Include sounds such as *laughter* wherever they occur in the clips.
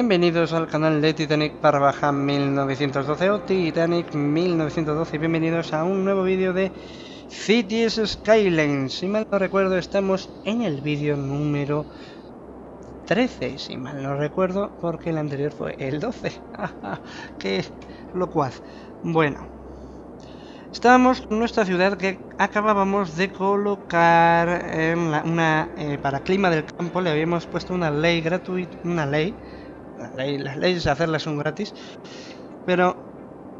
Bienvenidos al canal de Titanic barra baja 1912 o Titanic 1912 Bienvenidos a un nuevo vídeo de Cities Skylines. Si mal no recuerdo estamos en el vídeo número 13 Si mal no recuerdo porque el anterior fue el 12 *laughs* Qué locuaz. Bueno Estábamos en nuestra ciudad que acabábamos de colocar en una, eh, para clima del campo, le habíamos puesto una ley gratuita, una ley las leyes hacerlas son gratis, pero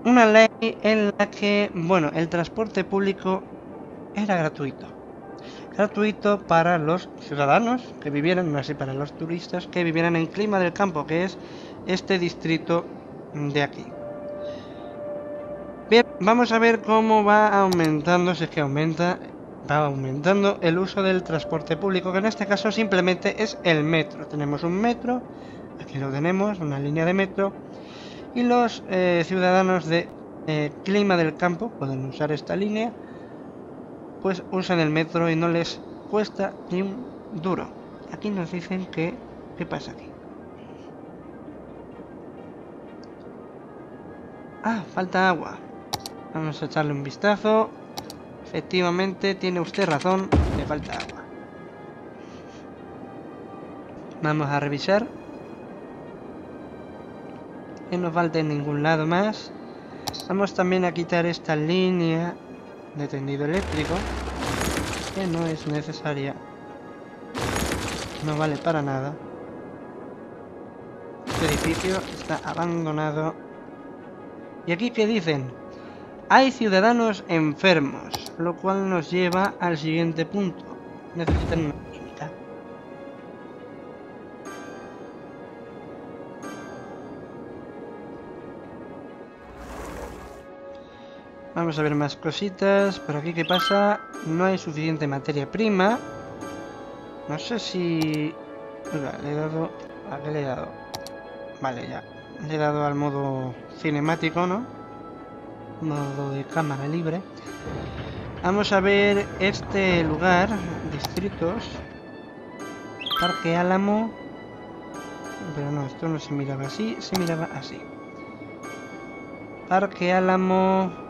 una ley en la que, bueno, el transporte público era gratuito. Gratuito para los ciudadanos que vivieran, no así para los turistas, que vivieran en clima del campo, que es este distrito de aquí. Bien, vamos a ver cómo va aumentando, si es que aumenta, va aumentando el uso del transporte público, que en este caso simplemente es el metro. Tenemos un metro aquí lo tenemos, una línea de metro, y los eh, ciudadanos de eh, clima del campo pueden usar esta línea, pues usan el metro y no les cuesta ni un duro. Aquí nos dicen que, ¿qué pasa aquí? Ah, falta agua. Vamos a echarle un vistazo. Efectivamente, tiene usted razón, le falta agua. Vamos a revisar que no falta en ningún lado más. Vamos también a quitar esta línea de tendido eléctrico, que no es necesaria. No vale para nada. Este edificio está abandonado. ¿Y aquí qué dicen? Hay ciudadanos enfermos, lo cual nos lleva al siguiente punto. Necesitan Vamos a ver más cositas. Por aquí, ¿qué pasa? No hay suficiente materia prima. No sé si... le he dado... ¿A qué le he dado? Vale, ya. Le he dado al modo cinemático, ¿no? Modo de cámara libre. Vamos a ver este lugar. Distritos. Parque Álamo. Pero no, esto no se miraba así. Se miraba así. Parque Álamo...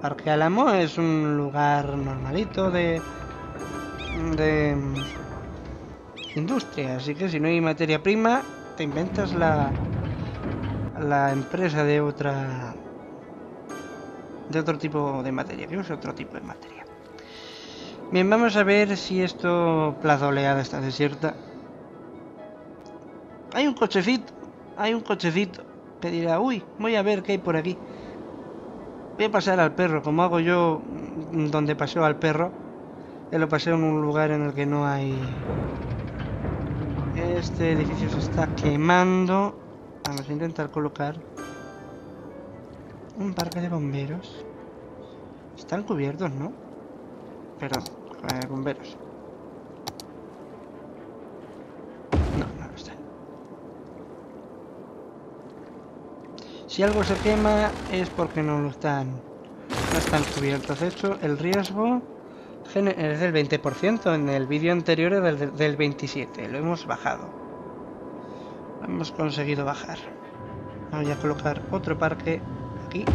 Parque Álamo es un lugar normalito de, de industria, así que si no hay materia prima, te inventas la, la empresa de otra de otro tipo de materia, que es otro tipo de materia. Bien, vamos a ver si esto Plaza Oleada está desierta. Hay un cochecito, hay un cochecito que dirá, uy, voy a ver qué hay por aquí. Voy a pasar al perro, como hago yo donde paseo al perro. Yo lo paseo en un lugar en el que no hay... Este edificio se está quemando. Vamos a intentar colocar un parque de bomberos. Están cubiertos, ¿no? Perdón, eh, bomberos. Si algo se quema es porque no lo están, no están cubiertos. De hecho, el riesgo es del 20%. En el vídeo anterior era del, del 27%. Lo hemos bajado. Lo hemos conseguido bajar. Voy a colocar otro parque aquí.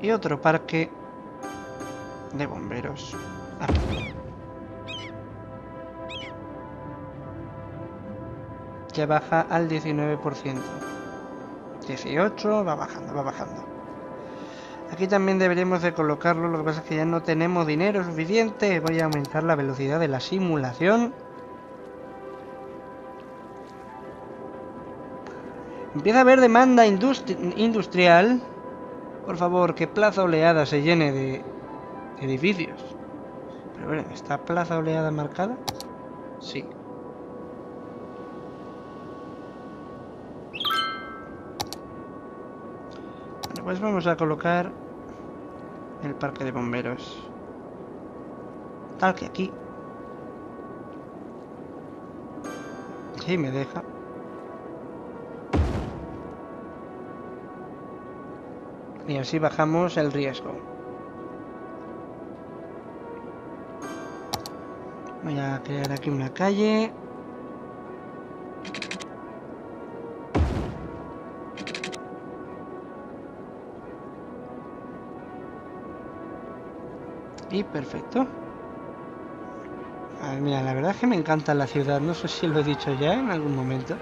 Y otro parque de bomberos aquí. Ya baja al 19%. 18, va bajando, va bajando. Aquí también deberíamos de colocarlo, lo que pasa es que ya no tenemos dinero suficiente. Voy a aumentar la velocidad de la simulación. Empieza a haber demanda industrial. Por favor, que Plaza Oleada se llene de edificios. Pero bueno, ¿está Plaza Oleada marcada? Sí. Pues vamos a colocar el parque de bomberos. Tal que aquí. Sí, me deja. Y así bajamos el riesgo. Voy a crear aquí una calle. Y perfecto. mira, la verdad es que me encanta la ciudad. No sé si lo he dicho ya en algún momento.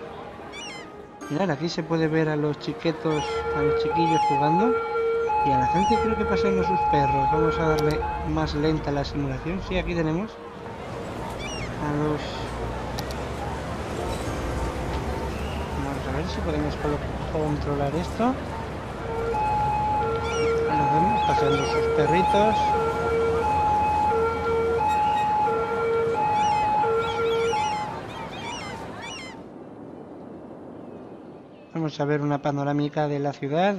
Mirad, aquí se puede ver a los chiquetos, a los chiquillos jugando. Y a la gente creo que paseando sus perros. Vamos a darle más lenta la simulación. Sí, aquí tenemos a los... Vamos a ver si podemos controlar esto. Los vemos paseando sus perritos. Vamos a ver una panorámica de la ciudad.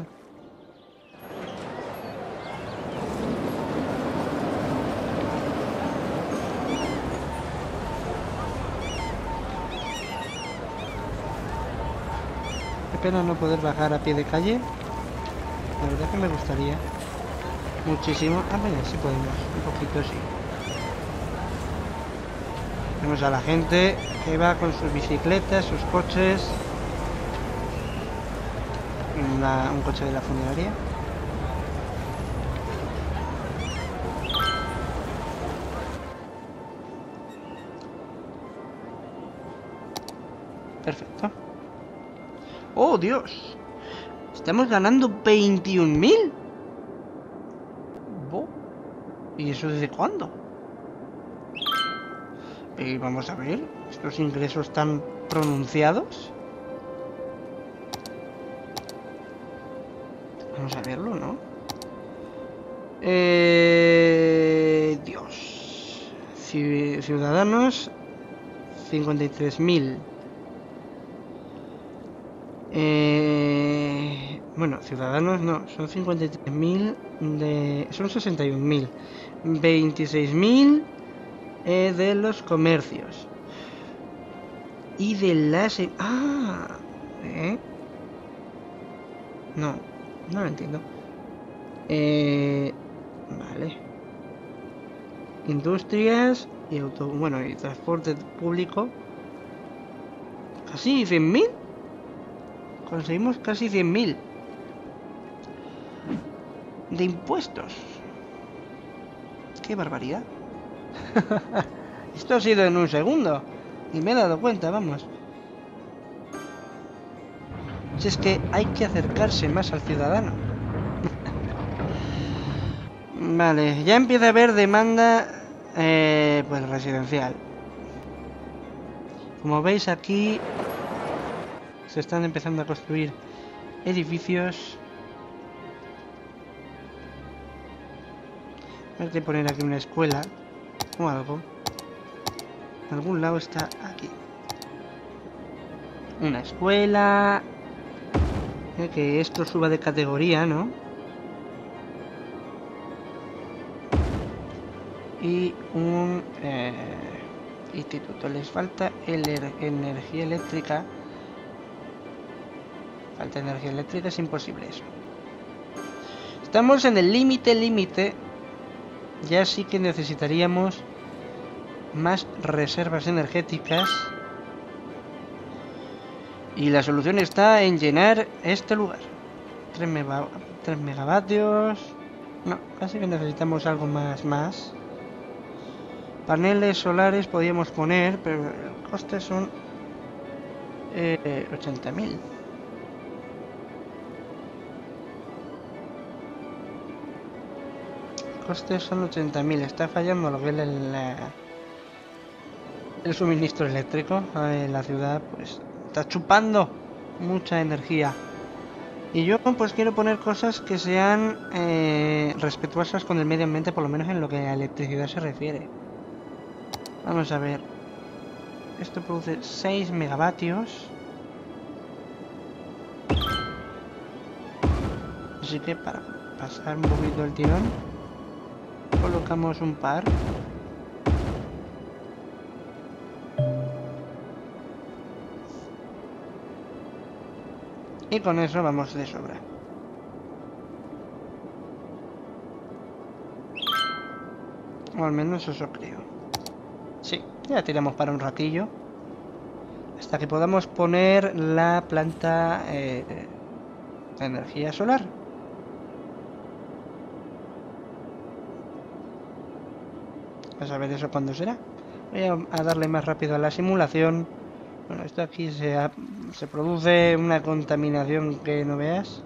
Qué pena no poder bajar a pie de calle. La verdad que me gustaría. Muchísimo. Ah, ver si podemos. Un poquito sí. Vemos a la gente que va con sus bicicletas, sus coches un coche de la funeraria. Perfecto. ¡Oh, Dios! Estamos ganando 21.000. ¿Y eso desde cuándo? Y vamos a ver, estos ingresos tan pronunciados. Vamos a verlo, ¿no? Eh, Dios. Ciudadanos, 53.000. Eh, bueno, ciudadanos no, son 53.000 de... Son 61.000. 26.000 eh, de los comercios. Y de las... Ah, ¿eh? No, no lo entiendo. Eh, vale. Industrias y auto, bueno, y transporte público. Casi 100.000. Conseguimos casi 100.000 de impuestos. Qué barbaridad. *laughs* Esto ha sido en un segundo. Y me he dado cuenta, vamos. Es que hay que acercarse más al ciudadano. *laughs* vale, ya empieza a haber demanda eh, pues residencial. Como veis aquí se están empezando a construir edificios. Hay que poner aquí una escuela o algo. En algún lado está aquí. Una escuela, que esto suba de categoría, ¿no? Y un eh, instituto. Les falta el energía eléctrica. Falta energía eléctrica, es imposible eso. Estamos en el límite, límite. Ya sí que necesitaríamos más reservas energéticas. Y la solución está en llenar este lugar. 3, megavatios. No, casi que necesitamos algo más, más. Paneles solares podríamos poner, pero el coste son eh, 80.000. El coste son 80.000. Está fallando lo que es el, el suministro eléctrico en la ciudad, pues Está chupando mucha energía. Y yo pues quiero poner cosas que sean eh, respetuosas con el medio ambiente, por lo menos en lo que a electricidad se refiere. Vamos a ver. Esto produce 6 megavatios. Así que para pasar un poquito el tirón, colocamos un par. Y con eso vamos de sobra. O al menos eso creo. Sí. Ya tiramos para un ratillo. Hasta que podamos poner la planta eh, de energía solar. A ver eso cuándo será. Voy a, darle más rápido a la simulación. Bueno, esto aquí se, produce una contaminación que no veas.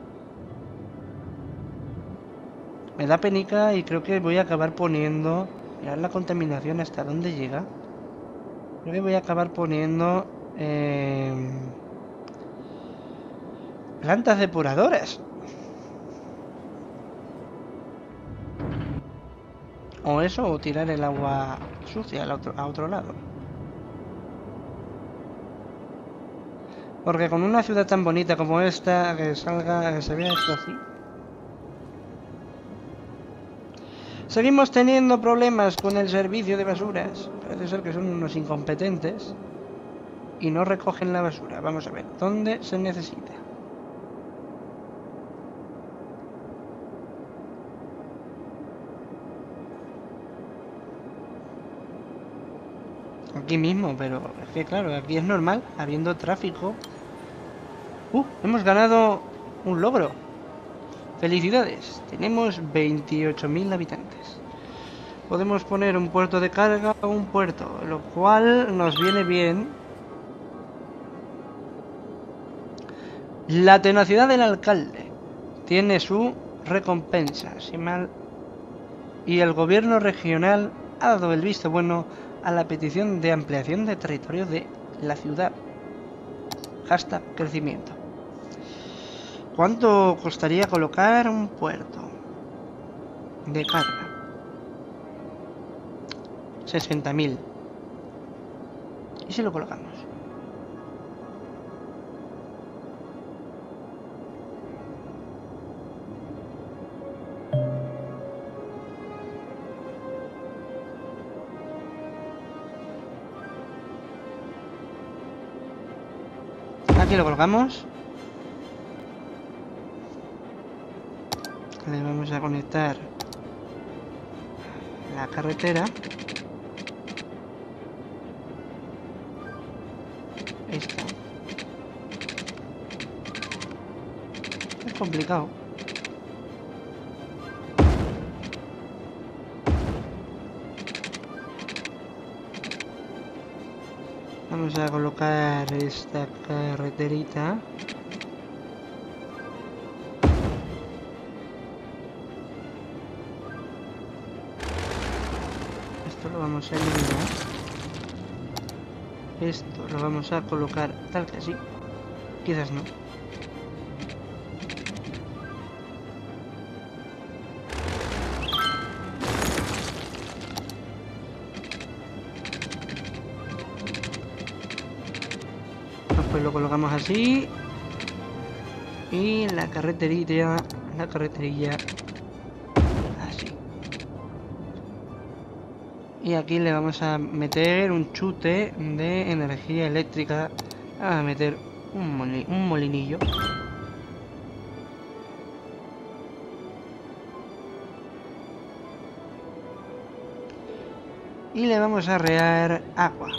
Me da penica y creo que voy a acabar poniendo... Mirad la contaminación hasta dónde llega. Creo que voy a acabar poniendo... Eh, plantas depuradoras. O eso, o tirar el agua sucia al otro, a otro lado. Porque con una ciudad tan bonita como esta, que salga, que se vea esto así... Seguimos teniendo problemas con el servicio de basuras. Parece ser que son unos incompetentes y no recogen la basura. Vamos a ver, ¿dónde se necesita? Aquí mismo, pero es que claro, aquí es normal, habiendo tráfico. ¡Uh! Hemos ganado un logro. Felicidades, tenemos 28.000 habitantes. Podemos poner un puerto de carga o un puerto, lo cual nos viene bien. La tenacidad del alcalde tiene su recompensa, si mal... Y el gobierno regional ha dado el visto bueno a la petición de ampliación de territorio de la ciudad. Hashtag crecimiento. ¿Cuánto costaría colocar un puerto de carga? 60.000. ¿Y si lo colocamos? Aquí lo colocamos. Le vamos a conectar la carretera está. Es complicado. Vamos a colocar esta carreterita. Vamos a eliminar. Esto lo vamos a colocar tal que así. Quizás no. Pues lo colocamos así. Y la carreterilla, la carreterilla y aquí le vamos a meter un chute de energía eléctrica. A meter un, un molinillo. Y le vamos a rear agua.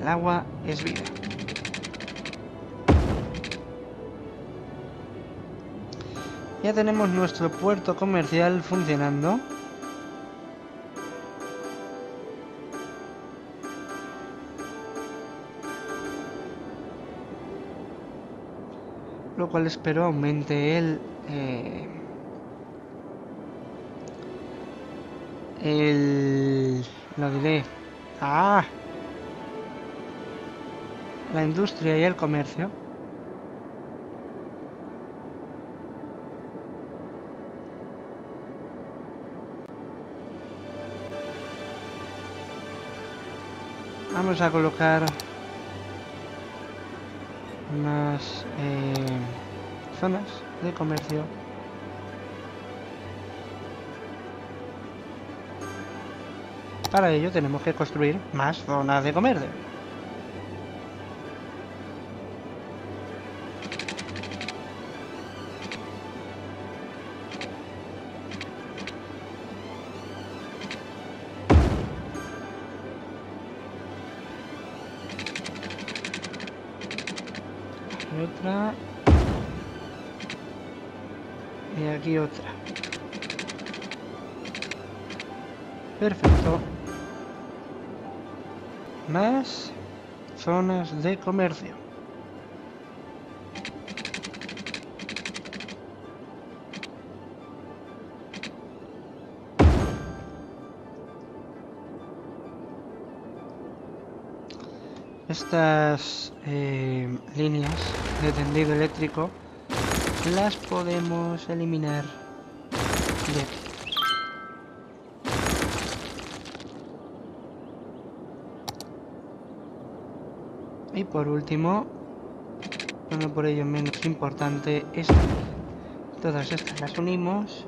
El agua es vida. Ya tenemos nuestro puerto comercial funcionando cual espero aumente el eh, el lo diré. Ah. La industria y el comercio. Vamos a colocar más eh, zonas de comercio. Para ello tenemos que construir más zonas de comercio. Y aquí otra. Perfecto. Más zonas de comercio. Estas eh, líneas de tendido eléctrico las podemos eliminar. Y por último, no por ello menos importante, esta. Todas estas las unimos.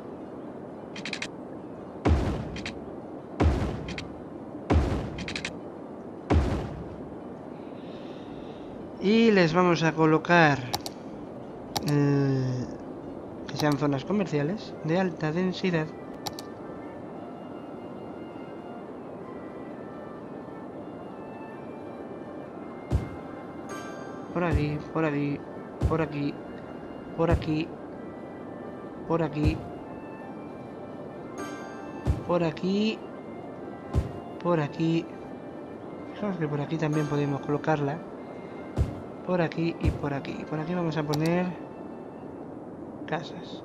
Y les vamos a colocar que sean zonas comerciales de alta densidad. Por aquí, por aquí, por aquí, por aquí, por aquí, por aquí, por aquí. Fijaos que por aquí también podemos colocarla. Por aquí y por aquí. Por aquí vamos a poner casas.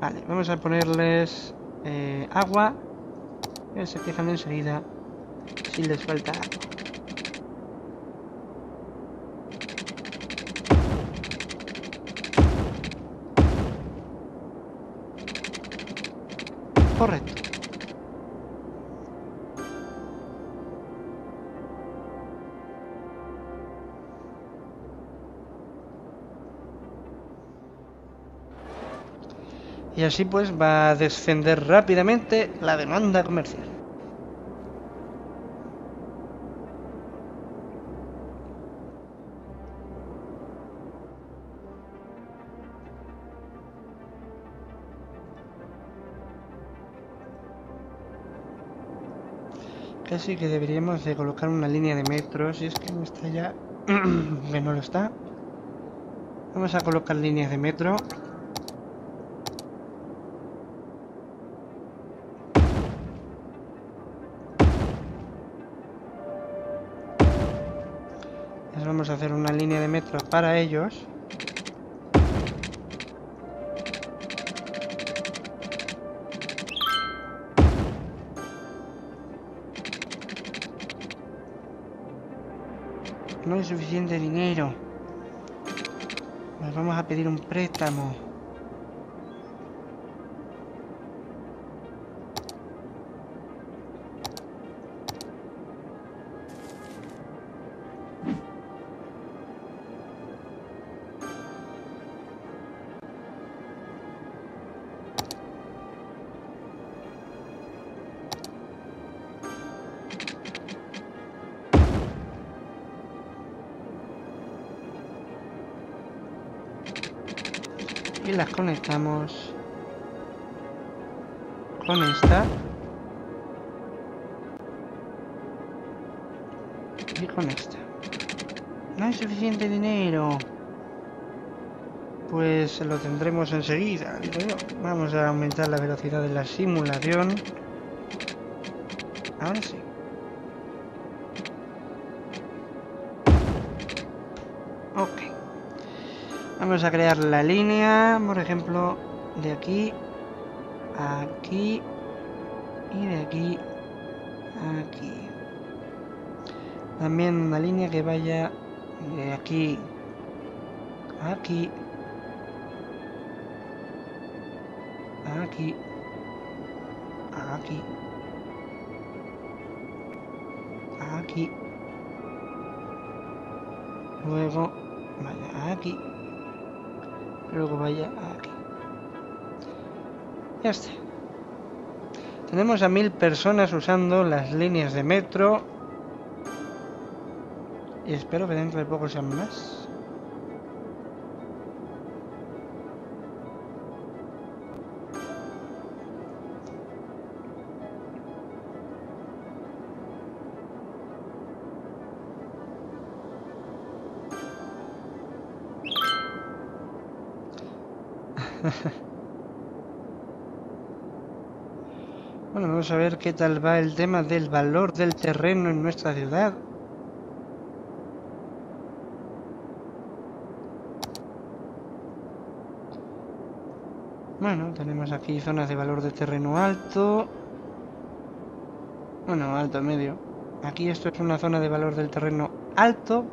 Vale, vamos a ponerles eh, agua. se fijan enseguida si les falta agua. Y así pues va a descender rápidamente la demanda comercial. Casi que deberíamos de colocar una línea de metro, si es que no está ya, *clears throat* que no lo está. Vamos a colocar líneas de metro. Hacer una línea de metro para ellos. No hay suficiente dinero. Nos vamos a pedir un préstamo. Y las conectamos con esta. Y con esta. No hay suficiente dinero. Pues lo tendremos enseguida. Vamos a aumentar la velocidad de la simulación. Ahora sí Vamos a crear la línea, por ejemplo, de aquí a aquí y de aquí a aquí. También una línea que vaya de aquí a aquí, aquí, aquí, aquí. Luego vaya aquí luego vaya aquí. Ya está. Tenemos a mil personas usando las líneas de metro. Y espero que dentro de poco sean más. Bueno, vamos a ver qué tal va el tema del valor del terreno en nuestra ciudad. Bueno, tenemos aquí zonas de valor de terreno alto. Bueno, alto, medio. Aquí esto es una zona de valor del terreno alto.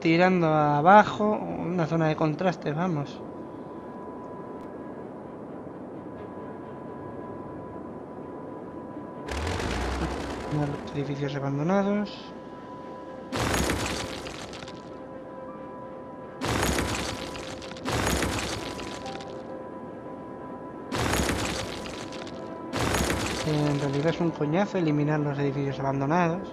Tirando abajo, una zona de contraste, vamos. Los edificios abandonados. En realidad es un coñazo eliminar los edificios abandonados.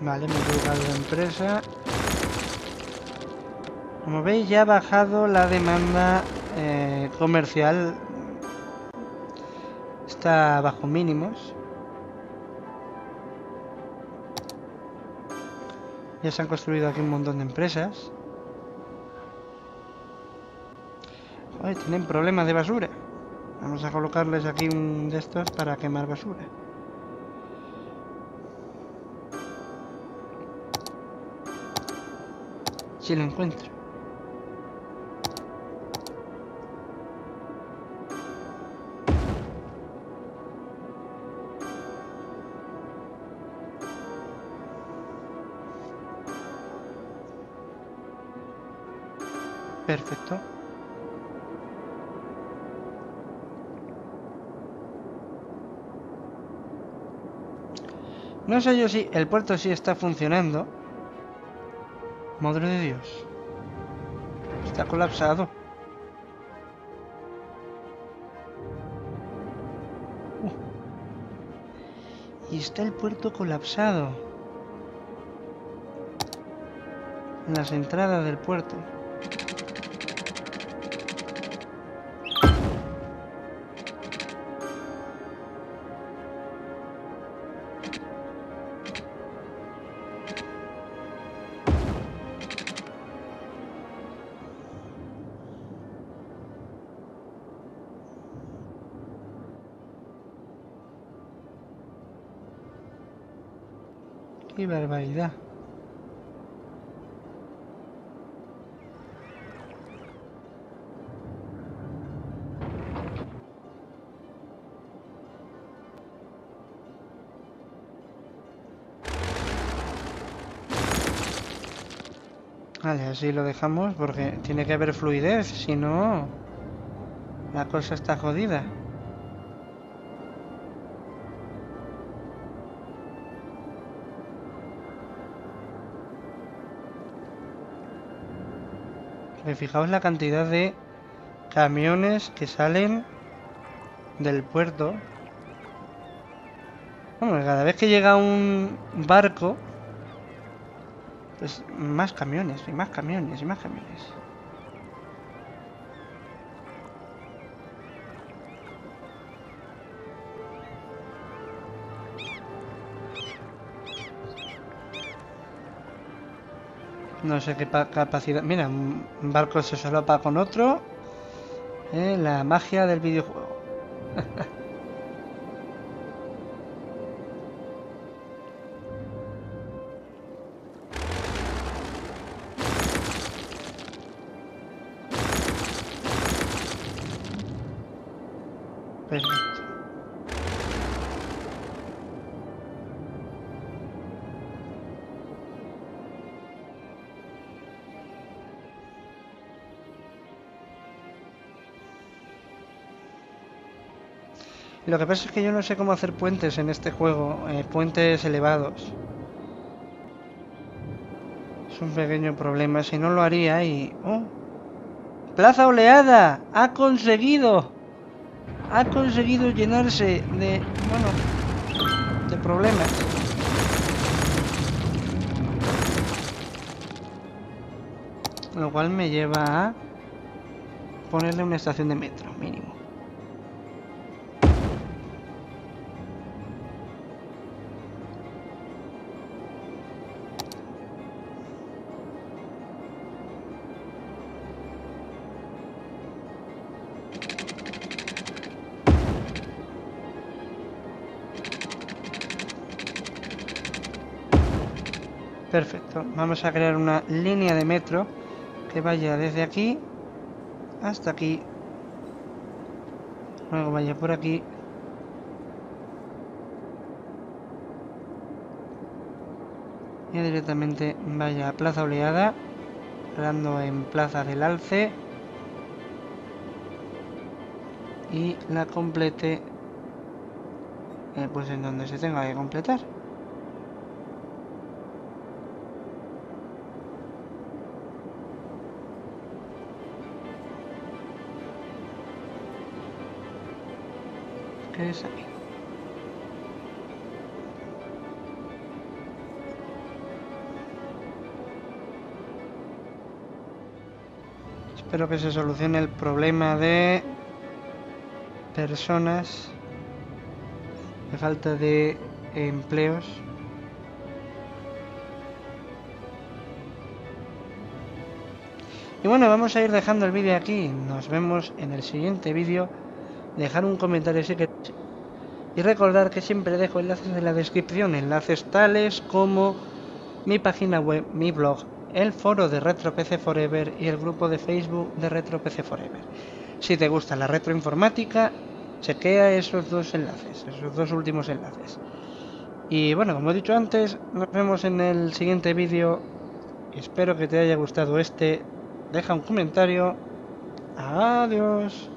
Vale, me he de empresa. Como veis ya ha bajado la demanda eh, comercial. Está bajo mínimos. Ya se han construido aquí un montón de empresas. Tienen problemas de basura. Vamos a colocarles aquí un de estos para quemar basura. Si lo encuentro. Perfecto. No sé yo si el puerto sí está funcionando. Madre de Dios. Está colapsado. Uh. Y está el puerto colapsado. En las entradas del puerto. Qué barbaridad. Vale, así lo dejamos porque tiene que haber fluidez, si no la cosa está jodida. Fijaos la cantidad de camiones que salen del puerto. Cada vez que llega un barco, pues más camiones, y más camiones, y más camiones. No sé qué capacidad... Mira, un barco se solapa con otro. Eh, la magia del videojuego. *laughs* Lo que pasa es que yo no sé cómo hacer puentes en este juego, eh, puentes elevados. Es un pequeño problema, si no lo haría y... ¡Oh! ¡Plaza oleada! ¡Ha conseguido! Ha conseguido llenarse de... bueno... de problemas. Lo cual me lleva a ponerle una estación de metro, mínimo. Perfecto. Vamos a crear una línea de metro que vaya desde aquí hasta aquí. Luego vaya por aquí. Y directamente vaya a Plaza Oleada, dando en Plaza del Alce. Y la complete eh, pues en donde se tenga que completar. Espero que se solucione el problema de personas de falta de empleos. Y bueno vamos a ir dejando el vídeo aquí. Nos vemos en el siguiente vídeo dejar un comentario si que y recordar que siempre dejo enlaces en la descripción enlaces tales como mi página web mi blog el foro de RetroPC Forever y el grupo de Facebook de RetroPC Forever si te gusta la retroinformática chequea esos dos enlaces, esos dos últimos enlaces. Y bueno, como he dicho antes, nos vemos en el siguiente vídeo. Espero que te haya gustado este. Deja un comentario. Adiós.